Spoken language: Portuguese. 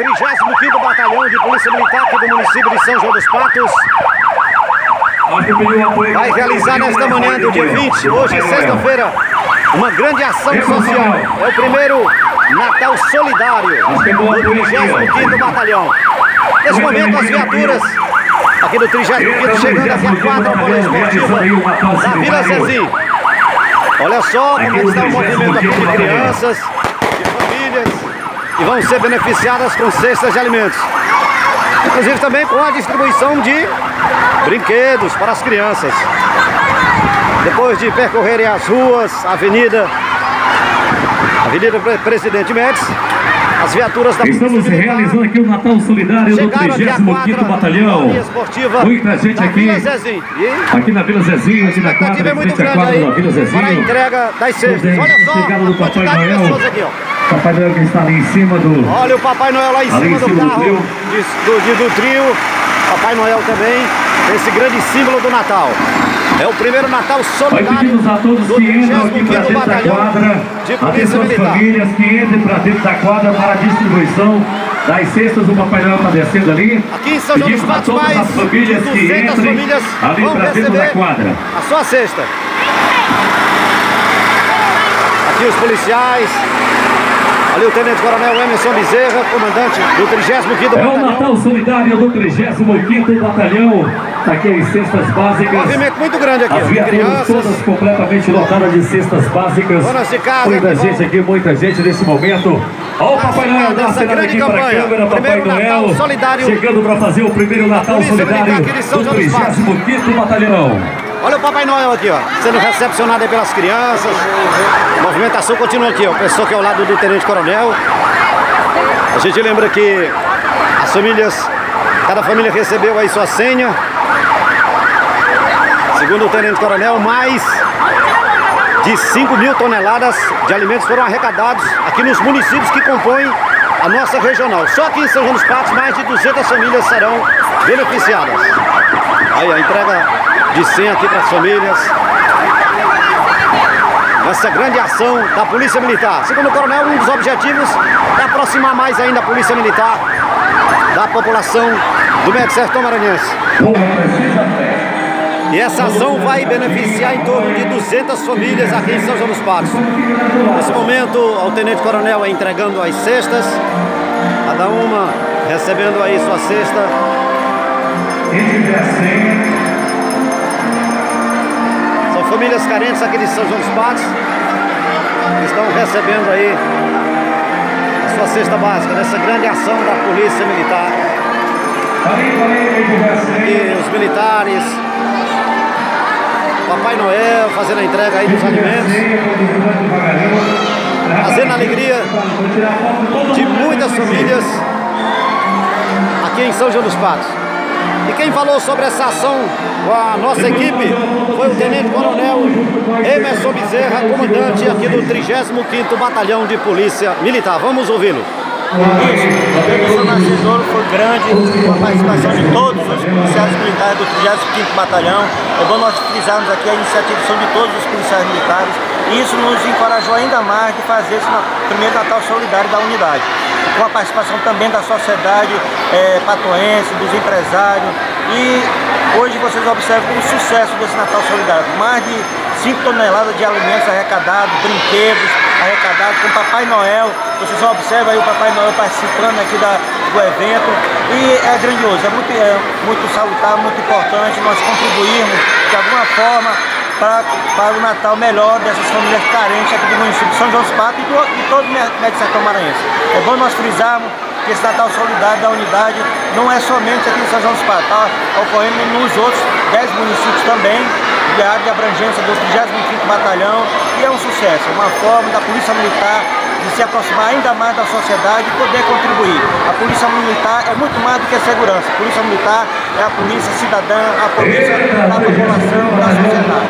35º Batalhão de Polícia Militar aqui do município de São João dos Patos vai realizar nesta manhã do dia 20, hoje sexta-feira, uma grande ação social. É o primeiro Natal Solidário do 35º Batalhão. Nesse momento as viaturas aqui do 35º chegando aqui a quadra poliesportiva da Vila Zezinho. Olha só como está o movimento aqui de crianças, de famílias, que vão ser beneficiadas com cestas de alimentos. Inclusive também com a distribuição de brinquedos para as crianças. Depois de percorrerem as ruas, a avenida, Avenida Presidente Médici, as viaturas da Estamos realizando aqui o Natal Solidário do 35º Batalhão. Muita gente aqui, aqui na Vila Zezinho, aqui na quadra, é muito grande quadra da Vila Zezinho. Para a entrega das cestas. Olha só, chegada do Papai Noel. Aqui, Papai Noel que está ali em cima do... Olha o Papai Noel lá em cima, em cima do carro do trio. Do, do, do trio. Papai Noel também, esse grande símbolo do Natal. É o primeiro Natal solidário pedimos a todos do que entram aqui para dentro da quadra, de atenção as famílias que entrem para dentro da quadra para a distribuição das cestas, o Papai Noel está descendo ali. Aqui em São João dos Patos, mais as famílias de que entrem famílias ali para dentro da quadra. a sua cesta. Aqui os policiais, Ali o Tenente Coronel Emerson Bezerra, comandante do 35º É o Batalhão. Natal Solidário do 35º Batalhão. Tá aqui as cestas básicas. Movimento muito grande aqui, As viaturas crianças. todas completamente lotadas de cestas básicas. Donas de casa Muita gente vão aqui, muita gente nesse momento. Olha o Papai Noel nascendo grande aqui para a campanha. câmera, Papai Natal Noel. solidário. Chegando para fazer o primeiro Natal Solidário do João dos Passos. 35º Batalhão. Olha o Papai Noel aqui, ó, sendo recepcionado aí pelas crianças. A movimentação continua aqui, ó. Pessoa que é ao lado do Tenente Coronel. A gente lembra que as famílias, cada família recebeu aí sua senha. Segundo o Tenente Coronel, mais de 5 mil toneladas de alimentos foram arrecadados aqui nos municípios que compõem a nossa regional. Só aqui em São João dos Patos, mais de 200 famílias serão beneficiadas. Aí a entrega de senha aqui para as famílias. Essa grande ação da Polícia Militar. Segundo o Coronel, um dos objetivos é aproximar mais ainda a Polícia Militar da população do Médio Sertão Maranhense. E essa ação vai beneficiar em torno de 200 famílias aqui em São João dos Patos. Nesse momento, o Tenente Coronel é entregando as cestas, cada uma recebendo aí sua cesta. São famílias carentes aqui de São João dos Patos que estão recebendo aí a sua cesta básica nessa grande ação da Polícia Militar. Aqui os militares, Papai Noel fazendo a entrega aí dos alimentos, fazendo a alegria de muitas famílias aqui em São João dos Patos. E quem falou sobre essa ação com a nossa equipe foi o Tenente Coronel Emerson Bezerra, comandante aqui do 35º Batalhão de Polícia Militar. Vamos ouvi-lo. Isso, o nascedouro foi grande, com a participação de todos os policiais militares do 35º Batalhão. É bom nós frisarmos aqui a iniciativa de todos os policiais militares isso nos encorajou ainda mais de fazer esse primeiro Natal Solidário da unidade. Com a participação também da sociedade é, patoense, dos empresários e hoje vocês observam o sucesso desse Natal Solidário. Mais de 5 toneladas de alimentos arrecadados, brinquedos arrecadados com Papai Noel. Vocês observam aí o Papai Noel participando aqui da, do evento e é grandioso, é muito, é muito salutar, muito importante nós contribuirmos de alguma forma para, o Natal melhor dessas famílias carentes aqui do município de São João dos Patos e, do, e todo o Médio Sertão Maranhense. É bom nós frisarmos que esse Natal Solidário da Unidade não é somente aqui em São João dos Patos, está ocorrendo nos outros 10 municípios também, de área de abrangência do 35º Batalhão, e é um sucesso, é uma forma da Polícia Militar de se aproximar ainda mais da sociedade e poder contribuir. A Polícia Militar é muito mais do que segurança, a Polícia Militar é a polícia cidadã, a polícia da população, da sociedade.